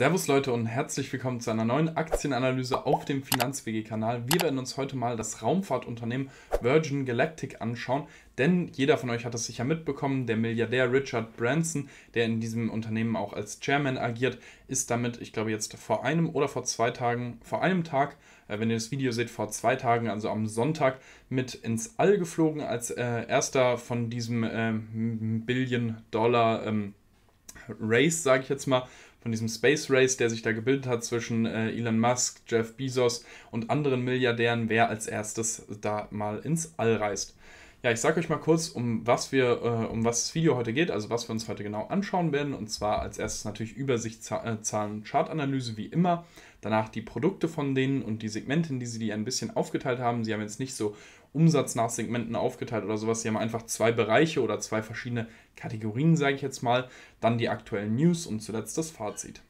Servus Leute und herzlich willkommen zu einer neuen Aktienanalyse auf dem Finanzwege-Kanal. Wir werden uns heute mal das Raumfahrtunternehmen Virgin Galactic anschauen, denn jeder von euch hat es sicher mitbekommen, der Milliardär Richard Branson, der in diesem Unternehmen auch als Chairman agiert, ist damit, ich glaube jetzt vor einem oder vor zwei Tagen, vor einem Tag, äh, wenn ihr das Video seht, vor zwei Tagen, also am Sonntag, mit ins All geflogen als äh, erster von diesem äh, Billion-Dollar- ähm, Race, sage ich jetzt mal, von diesem Space Race, der sich da gebildet hat zwischen äh, Elon Musk, Jeff Bezos und anderen Milliardären, wer als erstes da mal ins All reist. Ja, ich sage euch mal kurz, um was wir, äh, um was das Video heute geht, also was wir uns heute genau anschauen werden. Und zwar als erstes natürlich Übersicht, äh, Zahlen, Chartanalyse wie immer. Danach die Produkte von denen und die Segmente, in die sie die ein bisschen aufgeteilt haben. Sie haben jetzt nicht so Umsatz nach Segmenten aufgeteilt oder sowas. Sie haben einfach zwei Bereiche oder zwei verschiedene Kategorien, sage ich jetzt mal. Dann die aktuellen News und zuletzt das Fazit.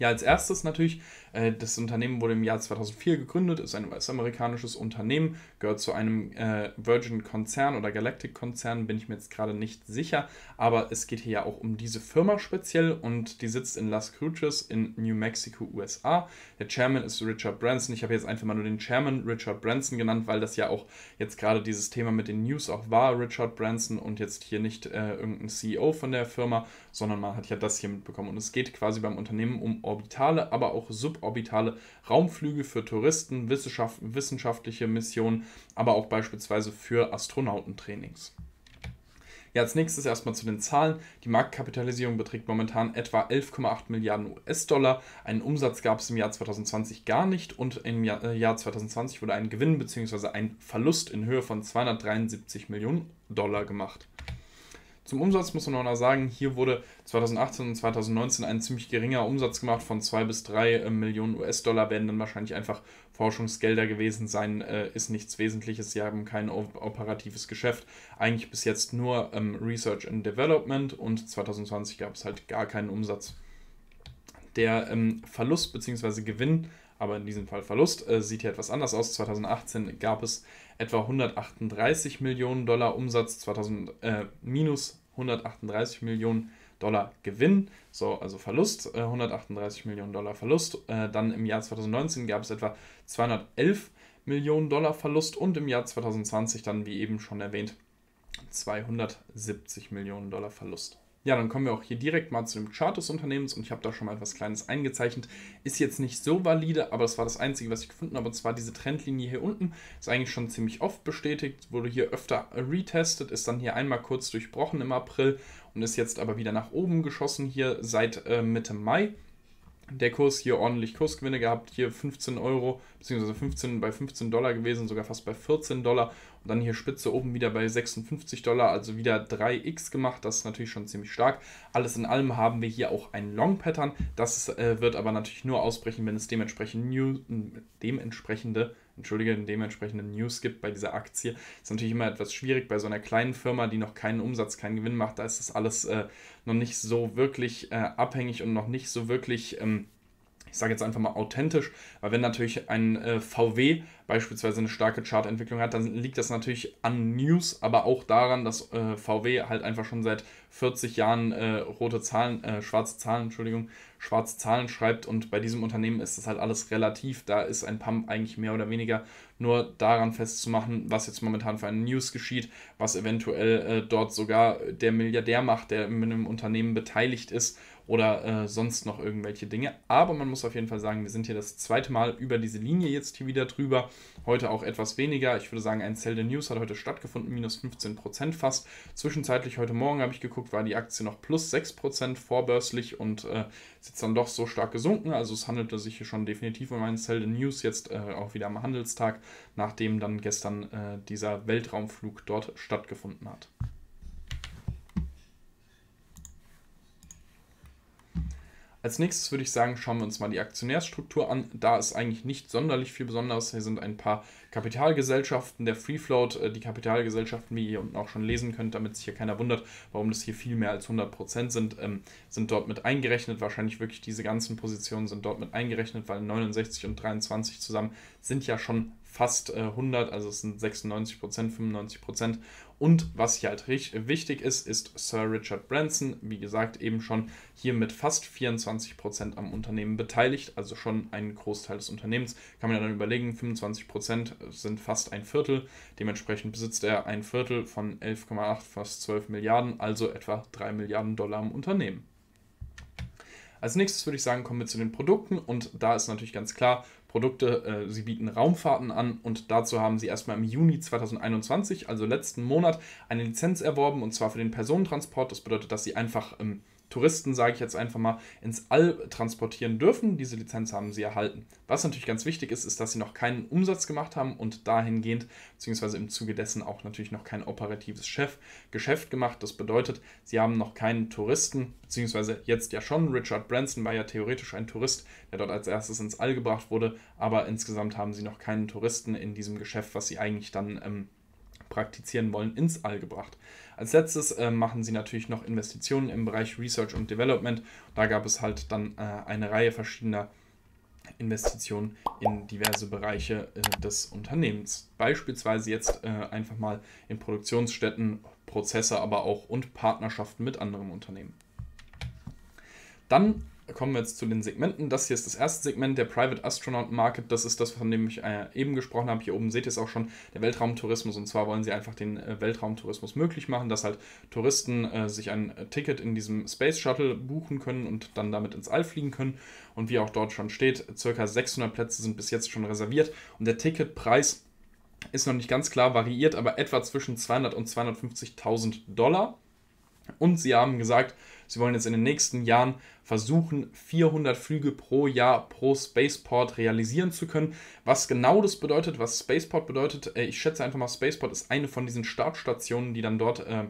Ja, als erstes natürlich, äh, das Unternehmen wurde im Jahr 2004 gegründet, ist ein US-amerikanisches Unternehmen, gehört zu einem äh, Virgin-Konzern oder Galactic-Konzern, bin ich mir jetzt gerade nicht sicher, aber es geht hier ja auch um diese Firma speziell und die sitzt in Las Cruces in New Mexico, USA. Der Chairman ist Richard Branson. Ich habe jetzt einfach mal nur den Chairman Richard Branson genannt, weil das ja auch jetzt gerade dieses Thema mit den News auch war, Richard Branson und jetzt hier nicht äh, irgendein CEO von der Firma, sondern man hat ja das hier mitbekommen und es geht quasi beim Unternehmen um orbitale, aber auch suborbitale Raumflüge für Touristen, Wissenschaft, wissenschaftliche Missionen, aber auch beispielsweise für Astronautentrainings. Ja, als nächstes erstmal zu den Zahlen. Die Marktkapitalisierung beträgt momentan etwa 11,8 Milliarden US-Dollar. Einen Umsatz gab es im Jahr 2020 gar nicht und im Jahr, äh, Jahr 2020 wurde ein Gewinn bzw. ein Verlust in Höhe von 273 Millionen Dollar gemacht. Zum Umsatz muss man noch sagen, hier wurde 2018 und 2019 ein ziemlich geringer Umsatz gemacht von 2 bis 3 äh, Millionen US-Dollar, werden dann wahrscheinlich einfach Forschungsgelder gewesen sein, äh, ist nichts Wesentliches, sie haben kein operatives Geschäft, eigentlich bis jetzt nur ähm, Research and Development und 2020 gab es halt gar keinen Umsatz. Der ähm, Verlust bzw. Gewinn aber in diesem Fall Verlust. Äh, sieht hier etwas anders aus. 2018 gab es etwa 138 Millionen Dollar Umsatz, 2000, äh, minus 138 Millionen Dollar Gewinn, so also Verlust, äh, 138 Millionen Dollar Verlust. Äh, dann im Jahr 2019 gab es etwa 211 Millionen Dollar Verlust und im Jahr 2020 dann, wie eben schon erwähnt, 270 Millionen Dollar Verlust. Ja, dann kommen wir auch hier direkt mal zu dem Chart des Unternehmens und ich habe da schon mal etwas Kleines eingezeichnet. Ist jetzt nicht so valide, aber es war das Einzige, was ich gefunden habe. Und zwar diese Trendlinie hier unten ist eigentlich schon ziemlich oft bestätigt, wurde hier öfter retestet, ist dann hier einmal kurz durchbrochen im April und ist jetzt aber wieder nach oben geschossen hier seit äh, Mitte Mai der Kurs hier ordentlich Kursgewinne gehabt, hier 15 Euro, beziehungsweise 15 bei 15 Dollar gewesen, sogar fast bei 14 Dollar. Und dann hier Spitze oben wieder bei 56 Dollar, also wieder 3x gemacht, das ist natürlich schon ziemlich stark. Alles in allem haben wir hier auch ein Long Pattern, das äh, wird aber natürlich nur ausbrechen, wenn es dementsprechend new, dementsprechende entschuldige, dementsprechende News gibt bei dieser Aktie. Ist natürlich immer etwas schwierig bei so einer kleinen Firma, die noch keinen Umsatz, keinen Gewinn macht. Da ist das alles äh, noch nicht so wirklich äh, abhängig und noch nicht so wirklich, ähm, ich sage jetzt einfach mal authentisch, weil wenn natürlich ein äh, VW beispielsweise eine starke Chartentwicklung hat, dann liegt das natürlich an News, aber auch daran, dass äh, VW halt einfach schon seit 40 Jahren äh, rote Zahlen, äh, schwarze Zahlen, Entschuldigung, schwarze Zahlen schreibt und bei diesem Unternehmen ist das halt alles relativ. Da ist ein Pump eigentlich mehr oder weniger nur daran festzumachen, was jetzt momentan für eine News geschieht, was eventuell äh, dort sogar der Milliardär macht, der in einem Unternehmen beteiligt ist oder äh, sonst noch irgendwelche Dinge. Aber man muss auf jeden Fall sagen, wir sind hier das zweite Mal über diese Linie jetzt hier wieder drüber. Heute auch etwas weniger. Ich würde sagen, ein Sell the News hat heute stattgefunden, minus 15% fast. Zwischenzeitlich heute Morgen habe ich geguckt, war die Aktie noch plus 6% vorbörslich und äh, ist jetzt dann doch so stark gesunken. Also es handelte sich hier schon definitiv um einen Sell the News, jetzt äh, auch wieder am Handelstag, nachdem dann gestern äh, dieser Weltraumflug dort stattgefunden hat. Als nächstes würde ich sagen, schauen wir uns mal die Aktionärsstruktur an. Da ist eigentlich nicht sonderlich viel Besonderes. Hier sind ein paar Kapitalgesellschaften, der Free Float, äh, die Kapitalgesellschaften, wie ihr unten auch schon lesen könnt, damit sich hier keiner wundert, warum das hier viel mehr als 100% sind, ähm, sind dort mit eingerechnet. Wahrscheinlich wirklich diese ganzen Positionen sind dort mit eingerechnet, weil 69 und 23 zusammen sind ja schon fast äh, 100, also es sind 96% 95 Und was hier halt wichtig ist, ist Sir Richard Branson, wie gesagt, eben schon hier mit fast 24% am Unternehmen beteiligt, also schon ein Großteil des Unternehmens. Kann man ja dann überlegen, 25% sind fast ein Viertel. Dementsprechend besitzt er ein Viertel von 11,8, fast 12 Milliarden, also etwa 3 Milliarden Dollar am Unternehmen. Als nächstes würde ich sagen, kommen wir zu den Produkten und da ist natürlich ganz klar, Produkte, äh, sie bieten Raumfahrten an und dazu haben sie erstmal im Juni 2021, also letzten Monat, eine Lizenz erworben und zwar für den Personentransport. Das bedeutet, dass sie einfach ähm, Touristen, sage ich jetzt einfach mal, ins All transportieren dürfen. Diese Lizenz haben sie erhalten. Was natürlich ganz wichtig ist, ist, dass sie noch keinen Umsatz gemacht haben und dahingehend, beziehungsweise im Zuge dessen auch natürlich noch kein operatives Chef, Geschäft gemacht. Das bedeutet, sie haben noch keinen Touristen, beziehungsweise jetzt ja schon. Richard Branson war ja theoretisch ein Tourist, der dort als erstes ins All gebracht wurde, aber insgesamt haben sie noch keinen Touristen in diesem Geschäft, was sie eigentlich dann ähm, praktizieren wollen, ins All gebracht. Als letztes äh, machen sie natürlich noch Investitionen im Bereich Research und Development. Da gab es halt dann äh, eine Reihe verschiedener Investitionen in diverse Bereiche äh, des Unternehmens. Beispielsweise jetzt äh, einfach mal in Produktionsstätten, Prozesse, aber auch und Partnerschaften mit anderen Unternehmen. Dann kommen wir jetzt zu den Segmenten. Das hier ist das erste Segment, der Private Astronaut Market. Das ist das, von dem ich äh, eben gesprochen habe. Hier oben seht ihr es auch schon, der Weltraumtourismus. Und zwar wollen sie einfach den äh, Weltraumtourismus möglich machen, dass halt Touristen äh, sich ein äh, Ticket in diesem Space Shuttle buchen können und dann damit ins All fliegen können. Und wie auch dort schon steht, circa 600 Plätze sind bis jetzt schon reserviert. Und der Ticketpreis ist noch nicht ganz klar variiert, aber etwa zwischen 200 und 250.000 Dollar. Und sie haben gesagt, Sie wollen jetzt in den nächsten Jahren versuchen, 400 Flüge pro Jahr pro Spaceport realisieren zu können. Was genau das bedeutet, was Spaceport bedeutet, äh, ich schätze einfach mal, Spaceport ist eine von diesen Startstationen, die dann dort äh,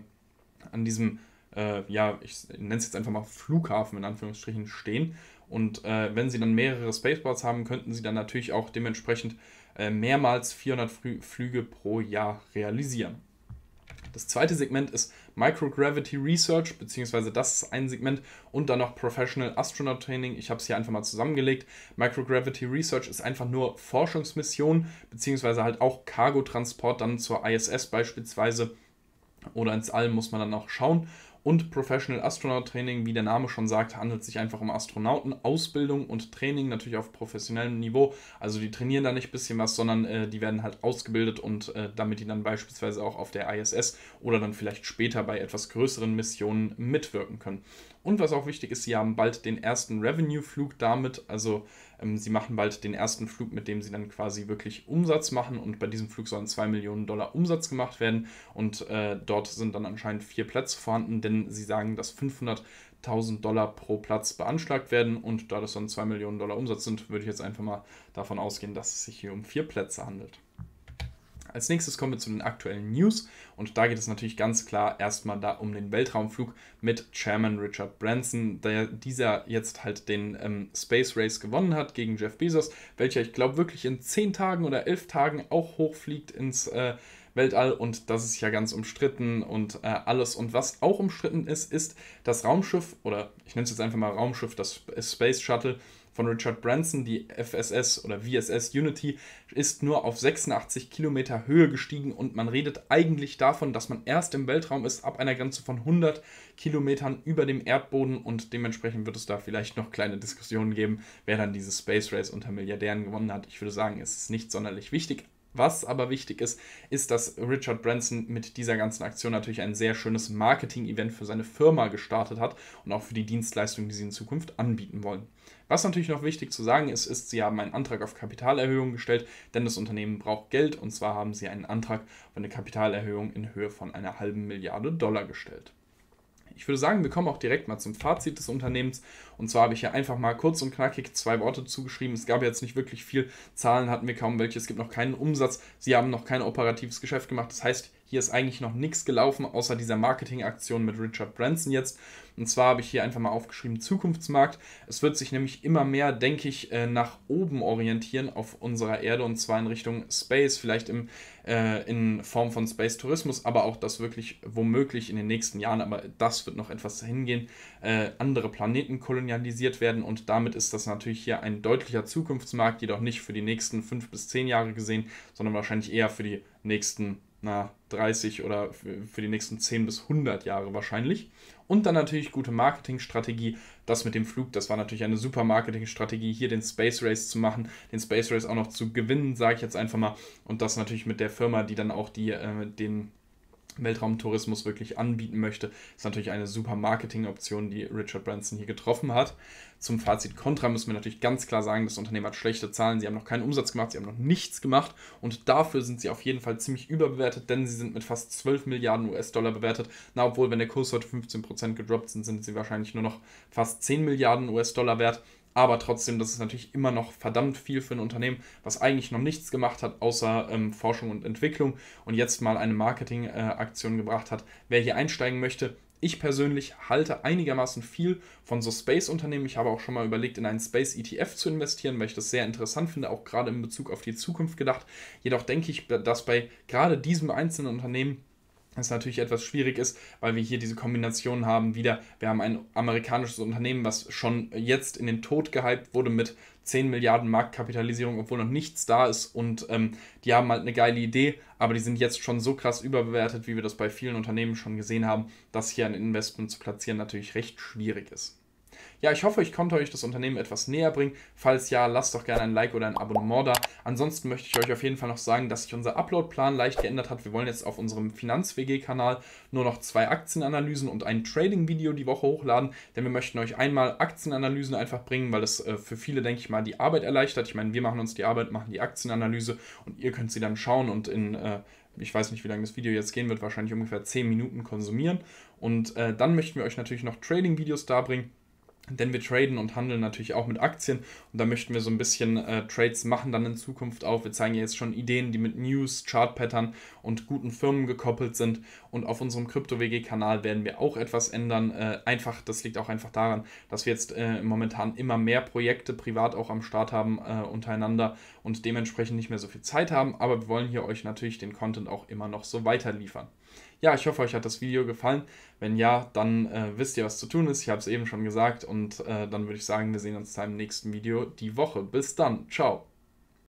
an diesem, äh, ja, ich nenne es jetzt einfach mal Flughafen in Anführungsstrichen stehen. Und äh, wenn sie dann mehrere Spaceports haben, könnten sie dann natürlich auch dementsprechend äh, mehrmals 400 Flüge pro Jahr realisieren. Das zweite Segment ist Microgravity Research, beziehungsweise das ist ein Segment und dann noch Professional Astronaut Training. Ich habe es hier einfach mal zusammengelegt. Microgravity Research ist einfach nur Forschungsmission, beziehungsweise halt auch Cargotransport dann zur ISS beispielsweise oder ins All muss man dann auch schauen und Professional Astronaut Training, wie der Name schon sagt, handelt sich einfach um Astronauten, Ausbildung und Training natürlich auf professionellem Niveau. Also die trainieren da nicht ein bisschen was, sondern äh, die werden halt ausgebildet und äh, damit die dann beispielsweise auch auf der ISS oder dann vielleicht später bei etwas größeren Missionen mitwirken können. Und was auch wichtig ist, sie haben bald den ersten Revenue-Flug damit, also ähm, sie machen bald den ersten Flug, mit dem sie dann quasi wirklich Umsatz machen. Und bei diesem Flug sollen 2 Millionen Dollar Umsatz gemacht werden. Und äh, dort sind dann anscheinend vier Plätze vorhanden, denn sie sagen, dass 500.000 Dollar pro Platz beanschlagt werden. Und da das dann 2 Millionen Dollar Umsatz sind, würde ich jetzt einfach mal davon ausgehen, dass es sich hier um vier Plätze handelt. Als nächstes kommen wir zu den aktuellen News und da geht es natürlich ganz klar erstmal da um den Weltraumflug mit Chairman Richard Branson, der dieser jetzt halt den ähm, Space Race gewonnen hat gegen Jeff Bezos, welcher ich glaube wirklich in 10 Tagen oder 11 Tagen auch hochfliegt ins äh, Weltall und das ist ja ganz umstritten und äh, alles. Und was auch umstritten ist, ist das Raumschiff oder ich nenne es jetzt einfach mal Raumschiff, das Space Shuttle von Richard Branson, die FSS oder VSS Unity, ist nur auf 86 Kilometer Höhe gestiegen und man redet eigentlich davon, dass man erst im Weltraum ist, ab einer Grenze von 100 Kilometern über dem Erdboden und dementsprechend wird es da vielleicht noch kleine Diskussionen geben, wer dann dieses Space Race unter Milliardären gewonnen hat. Ich würde sagen, es ist nicht sonderlich wichtig, was aber wichtig ist, ist, dass Richard Branson mit dieser ganzen Aktion natürlich ein sehr schönes Marketing-Event für seine Firma gestartet hat und auch für die Dienstleistungen, die sie in Zukunft anbieten wollen. Was natürlich noch wichtig zu sagen ist, ist, sie haben einen Antrag auf Kapitalerhöhung gestellt, denn das Unternehmen braucht Geld und zwar haben sie einen Antrag auf eine Kapitalerhöhung in Höhe von einer halben Milliarde Dollar gestellt. Ich würde sagen, wir kommen auch direkt mal zum Fazit des Unternehmens. Und zwar habe ich hier einfach mal kurz und knackig zwei Worte zugeschrieben. Es gab jetzt nicht wirklich viel. Zahlen hatten wir kaum welche. Es gibt noch keinen Umsatz. Sie haben noch kein operatives Geschäft gemacht. Das heißt, hier ist eigentlich noch nichts gelaufen, außer dieser Marketingaktion mit Richard Branson jetzt. Und zwar habe ich hier einfach mal aufgeschrieben Zukunftsmarkt. Es wird sich nämlich immer mehr, denke ich, äh, nach oben orientieren auf unserer Erde und zwar in Richtung Space, vielleicht im, äh, in Form von Space Tourismus, aber auch das wirklich womöglich in den nächsten Jahren, aber das wird noch etwas hingehen, äh, andere Planeten kolonialisiert werden und damit ist das natürlich hier ein deutlicher Zukunftsmarkt, jedoch nicht für die nächsten fünf bis zehn Jahre gesehen, sondern wahrscheinlich eher für die nächsten na, 30 oder für die nächsten 10 bis 100 Jahre wahrscheinlich. Und dann natürlich gute Marketingstrategie. Das mit dem Flug, das war natürlich eine super Marketingstrategie, hier den Space Race zu machen, den Space Race auch noch zu gewinnen, sage ich jetzt einfach mal. Und das natürlich mit der Firma, die dann auch die, äh, den Weltraumtourismus wirklich anbieten möchte, ist natürlich eine super Marketingoption, die Richard Branson hier getroffen hat. Zum Fazit Contra müssen wir natürlich ganz klar sagen, das Unternehmen hat schlechte Zahlen, sie haben noch keinen Umsatz gemacht, sie haben noch nichts gemacht und dafür sind sie auf jeden Fall ziemlich überbewertet, denn sie sind mit fast 12 Milliarden US-Dollar bewertet. Na, obwohl, wenn der Kurs heute 15% gedroppt sind, sind sie wahrscheinlich nur noch fast 10 Milliarden US-Dollar wert. Aber trotzdem, das ist natürlich immer noch verdammt viel für ein Unternehmen, was eigentlich noch nichts gemacht hat, außer ähm, Forschung und Entwicklung und jetzt mal eine Marketingaktion äh, gebracht hat. Wer hier einsteigen möchte, ich persönlich halte einigermaßen viel von so Space-Unternehmen. Ich habe auch schon mal überlegt, in einen Space-ETF zu investieren, weil ich das sehr interessant finde, auch gerade in Bezug auf die Zukunft gedacht. Jedoch denke ich, dass bei gerade diesem einzelnen Unternehmen es natürlich etwas schwierig ist, weil wir hier diese Kombination haben wieder, wir haben ein amerikanisches Unternehmen, was schon jetzt in den Tod gehypt wurde mit 10 Milliarden Marktkapitalisierung, obwohl noch nichts da ist und ähm, die haben halt eine geile Idee, aber die sind jetzt schon so krass überbewertet, wie wir das bei vielen Unternehmen schon gesehen haben, dass hier ein Investment zu platzieren natürlich recht schwierig ist. Ja, ich hoffe, ich konnte euch das Unternehmen etwas näher bringen. Falls ja, lasst doch gerne ein Like oder ein Abonnement da. Ansonsten möchte ich euch auf jeden Fall noch sagen, dass sich unser Upload-Plan leicht geändert hat. Wir wollen jetzt auf unserem Finanz-WG-Kanal nur noch zwei Aktienanalysen und ein Trading-Video die Woche hochladen, denn wir möchten euch einmal Aktienanalysen einfach bringen, weil es äh, für viele, denke ich mal, die Arbeit erleichtert. Ich meine, wir machen uns die Arbeit, machen die Aktienanalyse und ihr könnt sie dann schauen und in äh, ich weiß nicht, wie lange das Video jetzt gehen wird, wahrscheinlich ungefähr 10 Minuten konsumieren. Und äh, dann möchten wir euch natürlich noch Trading-Videos darbringen denn wir traden und handeln natürlich auch mit Aktien und da möchten wir so ein bisschen äh, Trades machen dann in Zukunft auch. Wir zeigen ja jetzt schon Ideen, die mit News, Chart-Pattern und guten Firmen gekoppelt sind und auf unserem Krypto-WG-Kanal werden wir auch etwas ändern. Äh, einfach, das liegt auch einfach daran, dass wir jetzt äh, momentan immer mehr Projekte privat auch am Start haben äh, untereinander und dementsprechend nicht mehr so viel Zeit haben, aber wir wollen hier euch natürlich den Content auch immer noch so weiter liefern. Ja, ich hoffe, euch hat das Video gefallen. Wenn ja, dann äh, wisst ihr, was zu tun ist. Ich habe es eben schon gesagt und äh, dann würde ich sagen, wir sehen uns beim nächsten Video die Woche. Bis dann. Ciao.